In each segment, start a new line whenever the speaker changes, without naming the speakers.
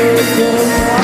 you.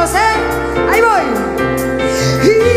manos, ¿eh? Ahí voy.